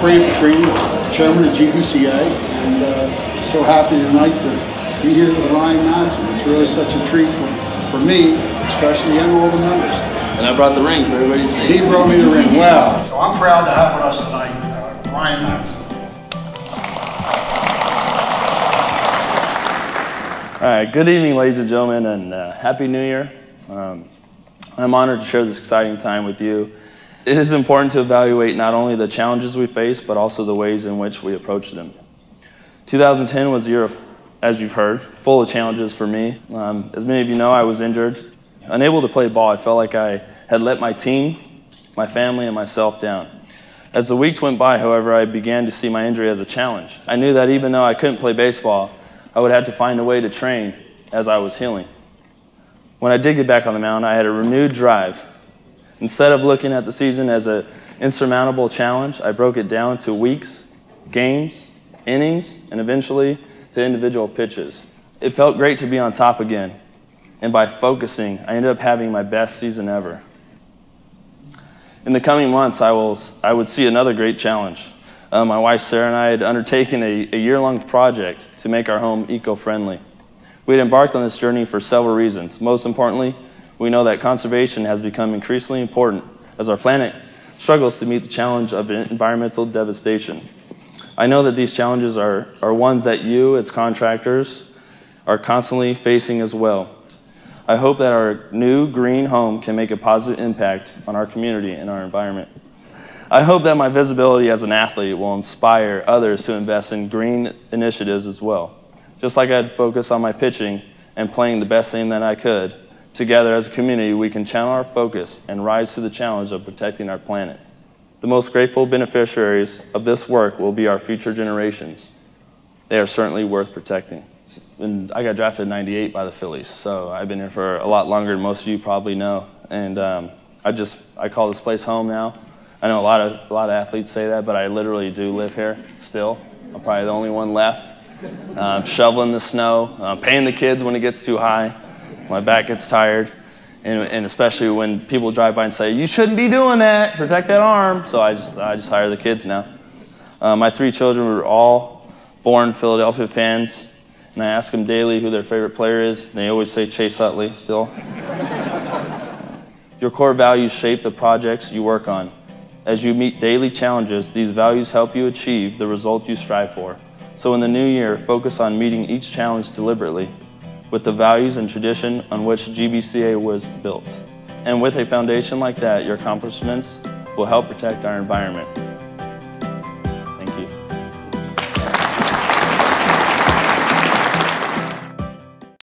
Frank Petrini, Chairman of GBCA, and uh, so happy tonight to be here with Ryan Madson. It's really such a treat for, for me, especially and all the members. And I brought the ring for everybody to see. He brought me the ring. Wow. So I'm proud to have with us tonight uh, Ryan Madson. All right, good evening, ladies and gentlemen, and uh, Happy New Year. Um, I'm honored to share this exciting time with you. It is important to evaluate not only the challenges we face, but also the ways in which we approach them. 2010 was a year, of, as you've heard, full of challenges for me. Um, as many of you know, I was injured. Unable to play ball, I felt like I had let my team, my family, and myself down. As the weeks went by, however, I began to see my injury as a challenge. I knew that even though I couldn't play baseball, I would have to find a way to train as I was healing. When I did get back on the mound, I had a renewed drive. Instead of looking at the season as an insurmountable challenge, I broke it down to weeks, games, innings, and eventually to individual pitches. It felt great to be on top again, and by focusing, I ended up having my best season ever. In the coming months, I, will, I would see another great challenge. Uh, my wife Sarah and I had undertaken a, a year long project to make our home eco friendly. We had embarked on this journey for several reasons. Most importantly, we know that conservation has become increasingly important as our planet struggles to meet the challenge of environmental devastation. I know that these challenges are, are ones that you, as contractors, are constantly facing as well. I hope that our new green home can make a positive impact on our community and our environment. I hope that my visibility as an athlete will inspire others to invest in green initiatives as well. Just like I'd focus on my pitching and playing the best game that I could, together as a community, we can channel our focus and rise to the challenge of protecting our planet. The most grateful beneficiaries of this work will be our future generations. They are certainly worth protecting. And I got drafted in 98 by the Phillies, so I've been here for a lot longer than most of you probably know. And um, I just, I call this place home now. I know a lot of, a lot of athletes say that, but I literally do live here still. I'm probably the only one left. Uh, shoveling the snow, uh, paying the kids when it gets too high. My back gets tired. And, and especially when people drive by and say, you shouldn't be doing that, protect that arm. So I just, I just hire the kids now. Uh, my three children were all born Philadelphia fans, and I ask them daily who their favorite player is. And They always say Chase Utley still. Your core values shape the projects you work on. As you meet daily challenges, these values help you achieve the result you strive for. So in the new year, focus on meeting each challenge deliberately with the values and tradition on which GBCA was built. And with a foundation like that, your accomplishments will help protect our environment.